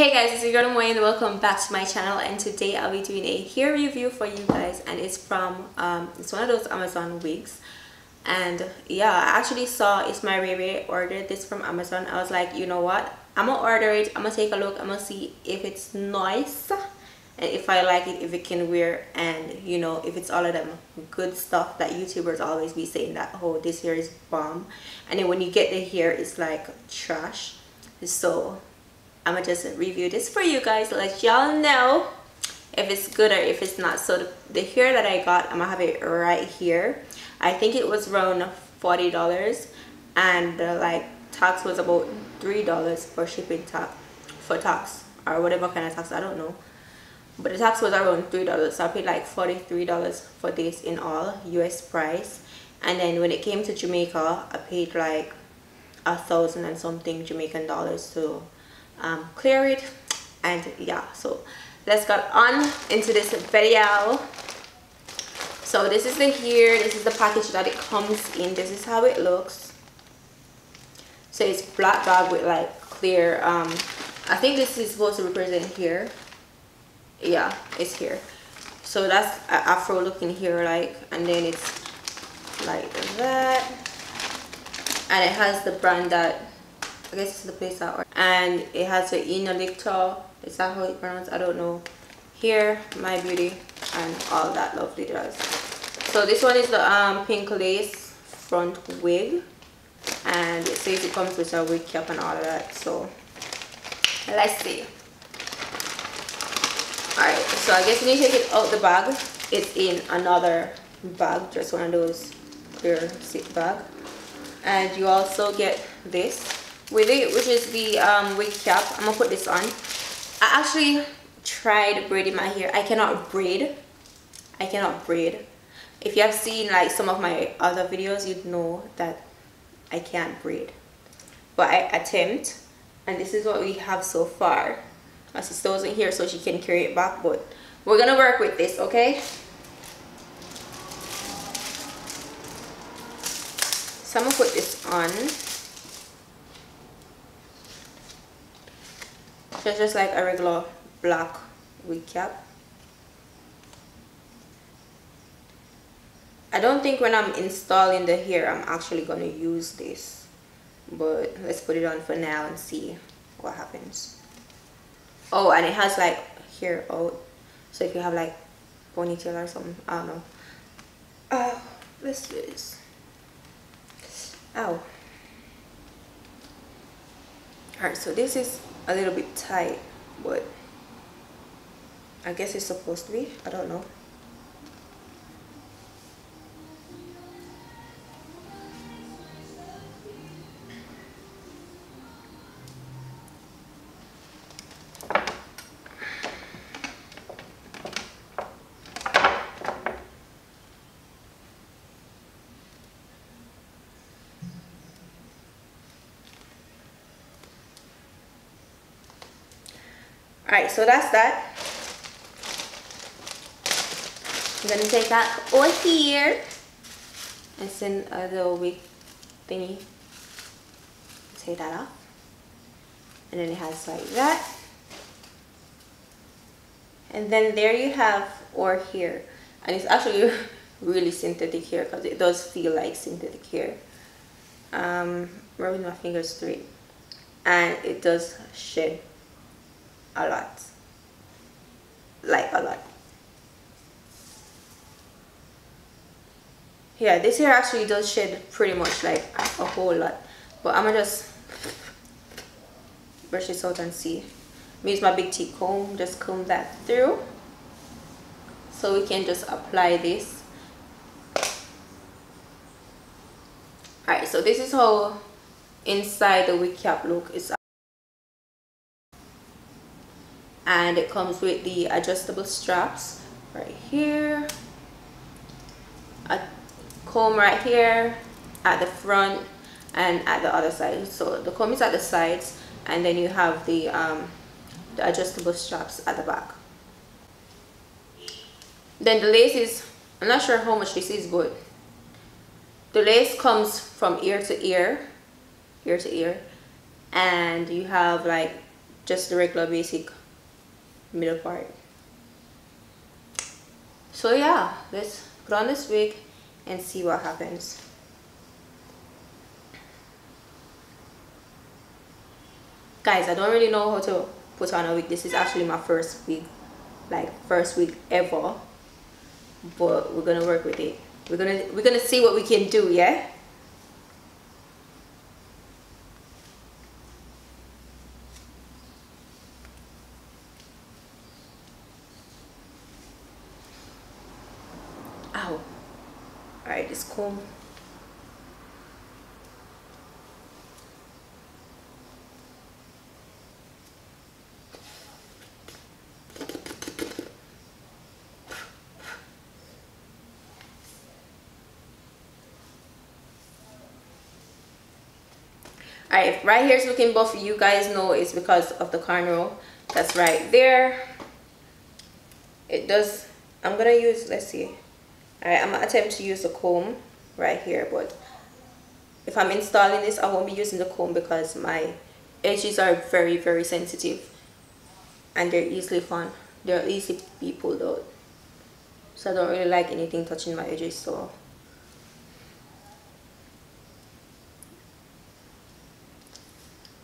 Hey guys, it's your girl Moy and welcome back to my channel and today I'll be doing a hair review for you guys and it's from, um, it's one of those Amazon wigs. And yeah, I actually saw It's My ordered this from Amazon. I was like, you know what, I'm gonna order it, I'm gonna take a look, I'm gonna see if it's nice and if I like it, if it can wear and you know, if it's all of them good stuff that YouTubers always be saying that, oh, this hair is bomb. And then when you get the hair, it's like trash. So I'm gonna just review this for you guys let y'all know if it's good or if it's not. So the, the hair that I got I'm gonna have it right here. I think it was around $40 and like tax was about $3 for shipping tax for tax or whatever kind of tax I don't know. But the tax was around $3 so I paid like $43 for this in all US price. And then when it came to Jamaica I paid like a thousand and something Jamaican dollars to um, clear it and yeah so let's get on into this video. So this is the here this is the package that it comes in. This is how it looks. So it's black bag with like clear um i think this is supposed to represent here. Yeah it's here. So that's afro looking here like and then it's like that. And it has the brand that I guess it's the place that and it has the Enolicto is that how it? Pronounced I don't know. Here my beauty and all that lovely does so this one is the um, pink lace front wig. And it says it comes with a wig cap and all of that so let's see. Alright so I guess when you take it out the bag it's in another bag just one of those clear zip bag. And you also get this with it which is the um, wig cap i'm gonna put this on. I actually tried braiding my hair. I cannot braid. I cannot braid. If you have seen like some of my other videos you'd know that i can't braid. But i attempt and this is what we have so far. My sister wasn't here so she can carry it back but we're gonna work with this okay? So i'm gonna put this on so just like a regular black wig cap. I don't think when I'm installing the hair I'm actually going to use this. But let's put it on for now and see what happens. Oh and it has like hair out. So if you have like ponytail or something I don't know. Oh let's do this. Ow. Alright so this is a little bit tight but I guess it's supposed to be. I don't know all right so that's that. I'm gonna take that over here. And send a little wig thingy. Take that off. And then it has like that. And then there you have or here. And it's actually really synthetic hair because it does feel like synthetic hair um rubbing my fingers through it. And it does shed a lot. Like a lot. Yeah this hair actually does shed pretty much like a whole lot. But i'm gonna just brush this out and see. Use my big T comb just comb that through. So we can just apply this. Alright so this is how inside the wig cap look. Is and it comes with the adjustable straps right here. A comb right here at the front and at the other side. So the comb is at the sides and then you have the um, the adjustable straps at the back. Then the lace is I'm not sure how much this is but the lace comes from ear to ear ear to ear and you have like just the regular basic middle part. So yeah let's put on this wig and see what happens. Guys I don't really know how to put on a wig this is actually my first wig like first wig ever. But we're gonna work with it. We're gonna we're gonna see what we can do yeah ow all right this comb Alright, right here is looking buff. You guys know it's because of the cornrow. That's right there. It does. I'm gonna use. Let's see. Alright, I'm gonna attempt to use the comb right here, but if I'm installing this, I won't be using the comb because my edges are very, very sensitive, and they're easily fun. They're easy be pulled out. So I don't really like anything touching my edges. So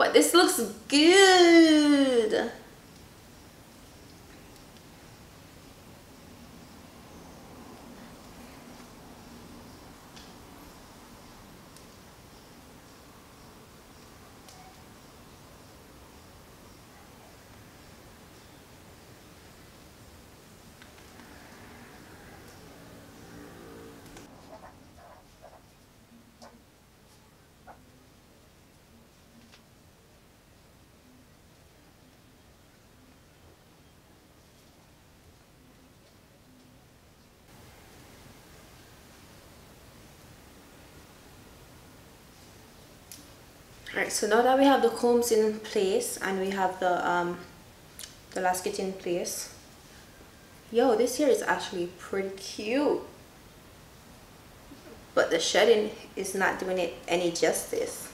But this looks good. Alright, so now that we have the combs in place and we have the um, the lasket in place, yo, this here is actually pretty cute. But the shedding is not doing it any justice.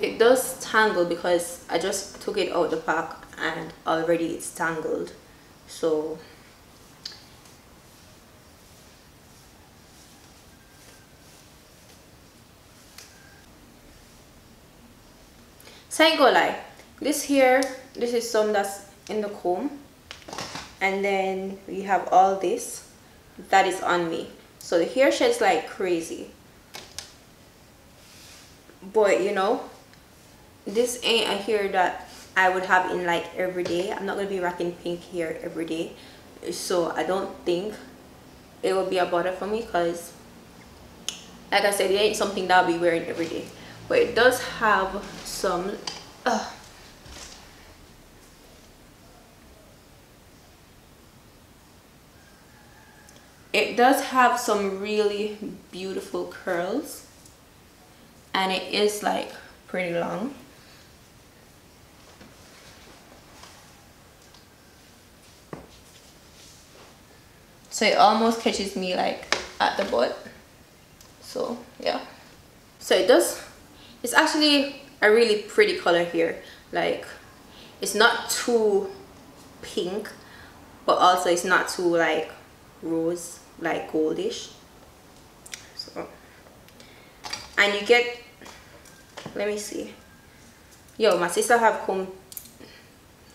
It does tangle because I just took it out the pack and already it's tangled. So so lie this here this is some that's in the comb. And then we have all this that is on me. So the hair sheds like crazy. But you know this ain't a hair that I would have in like every day. I'm not gonna be rocking pink hair every day. So I don't think it will be a bother for me because like I said it ain't something that I'll be wearing every day. But it does have some uh, it does have some really beautiful curls and it is like pretty long. So it almost catches me like at the butt. So yeah. So it does it's actually a really pretty color here. Like it's not too pink but also it's not too like rose like goldish. So and you get let me see. Yo my sister have comb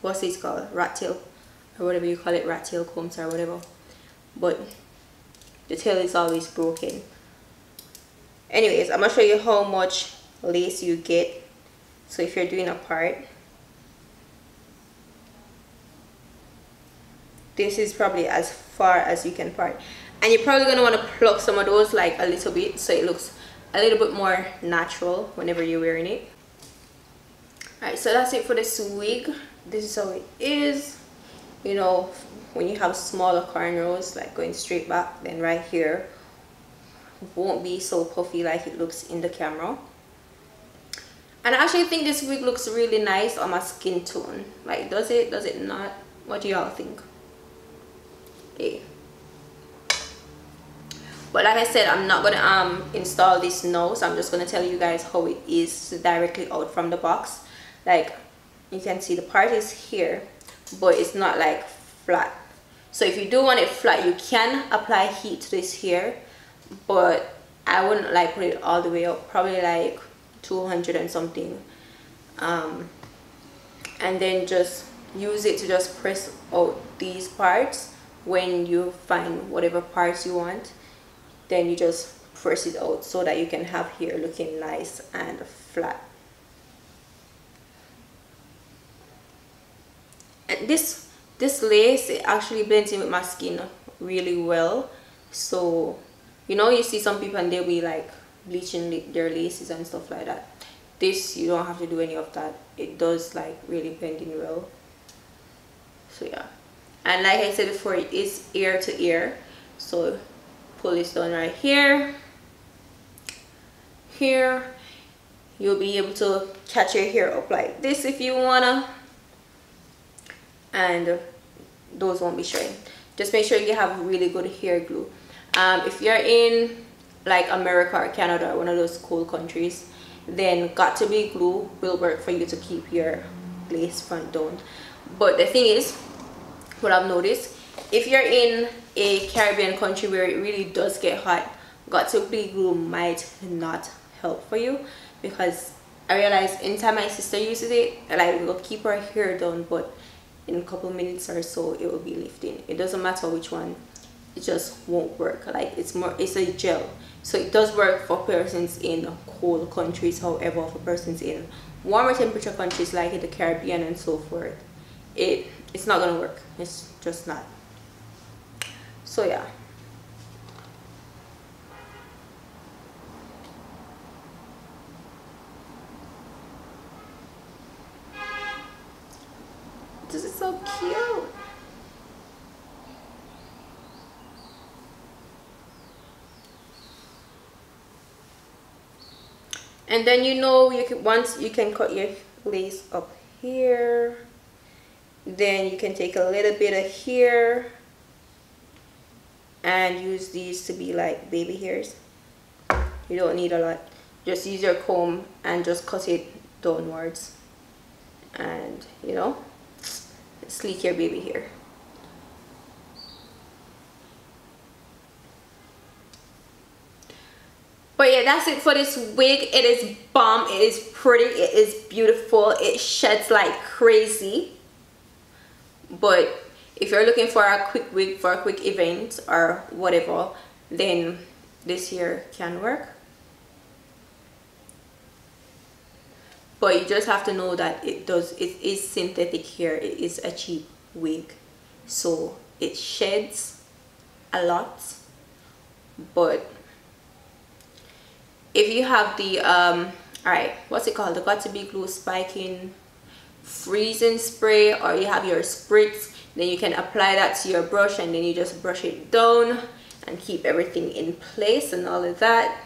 what's this called? Rat tail or whatever you call it rat tail combs or whatever. But the tail is always broken. Anyways i'm gonna show you how much lace you get so if you're doing a part this is probably as far as you can part. And you're probably going to want to pluck some of those like a little bit so it looks a little bit more natural whenever you're wearing it. Alright so that's it for this wig. This is how it is. You know when you have smaller cornrows like going straight back then right here won't be so puffy like it looks in the camera and I actually think this wig looks really nice on my skin tone. Like does it does it not? What do y'all think? Hey but like I said I'm not gonna um install this now so I'm just gonna tell you guys how it is directly out from the box. Like you can see the part is here but it's not like flat. So if you do want it flat you can apply heat to this here but I wouldn't like put it all the way up. Probably like 200 and something. Um, and then just use it to just press out these parts. When you find whatever parts you want then you just press it out so that you can have hair looking nice and flat. And this this lace it actually blends in with my skin really well. So you know you see some people and they'll be like bleaching their laces and stuff like that. This you don't have to do any of that. It does like really blend in well so yeah. And like I said before it is ear to ear. So pull this down right here. Here. You'll be able to catch your hair up like this if you wanna. And those won't be showing just make sure you have really good hair glue. Um, if you're in like America or Canada one of those cold countries then got to be glue will work for you to keep your lace front down but the thing is what I've noticed if you're in a Caribbean country where it really does get hot got to be glue might not help for you because I realized anytime my sister uses it like will keep her hair down but in a couple minutes or so it will be lifting. It doesn't matter which one it just won't work. Like it's more it's a gel so it does work for persons in cold countries however for persons in warmer temperature countries like in the Caribbean and so forth it it's not gonna work. It's just not. So yeah this is so cute and then you know you can once you can cut your lace up here then you can take a little bit of here and use these to be like baby hairs. You don't need a lot. Just use your comb and just cut it downwards. And you know sleek your baby hair but yeah that's it for this wig. It is bomb. It is pretty. It is beautiful. It sheds like crazy. But if you're looking for a quick wig for a quick event or whatever then this here can work. But you just have to know that it does it is synthetic hair it is a cheap wig. So it sheds a lot. But if you have the um all right what's it called? The got to be glue spiking freezing spray or you have your spritz then you can apply that to your brush and then you just brush it down and keep everything in place and all of that.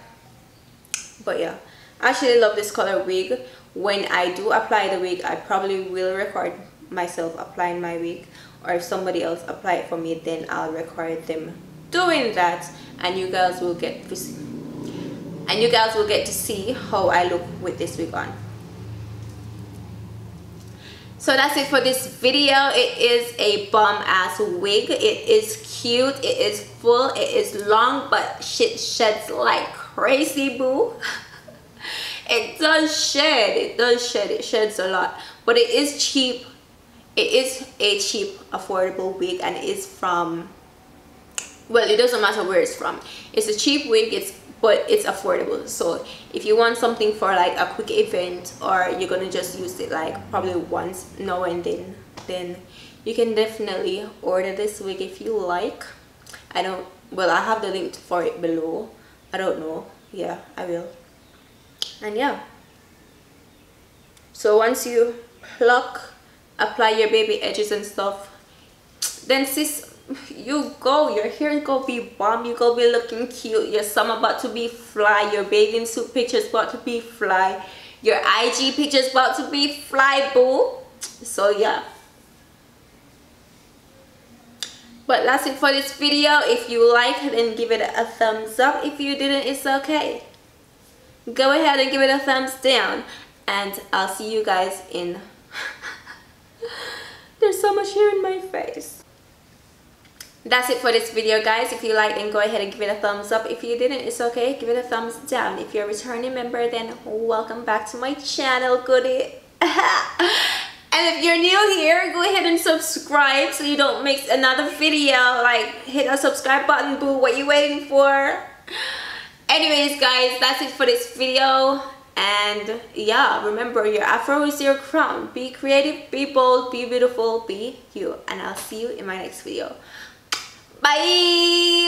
But yeah I actually love this color wig. When I do apply the wig I probably will record myself applying my wig or if somebody else apply it for me then I'll record them doing that and you guys will get and you guys will get to see how I look with this wig on. So that's it for this video. It is a bomb ass wig. It is cute. It is full. It is long but shit sheds like crazy boo. It does shed. It does shed. It sheds a lot. But it is cheap. It is a cheap affordable wig and it is from well it doesn't matter where it's from. It's a cheap wig. It's but it's affordable. So if you want something for like a quick event or you're gonna just use it like probably once now and then then you can definitely order this wig if you like. I don't well i have the link for it below. I don't know. Yeah i will. And yeah. So once you pluck apply your baby edges and stuff then sis you go your hair gonna be bomb you gonna be looking cute your summer about to be fly your bathing suit pictures about to be fly your ig pictures about to be fly boo. So yeah. But that's it for this video. If you like it, then give it a thumbs up. If you didn't it's okay. Go ahead and give it a thumbs down. And I'll see you guys in there's so much hair in my face that's it for this video guys. If you like then go ahead and give it a thumbs up. If you didn't it's okay. Give it a thumbs down. If you're a returning member then welcome back to my channel goodie. And if you're new here go ahead and subscribe so you don't miss another video. Like hit a subscribe button boo. What are you waiting for? Anyways guys that's it for this video. And yeah remember your afro is your crown. Be creative be bold be beautiful be you. And i'll see you in my next video bye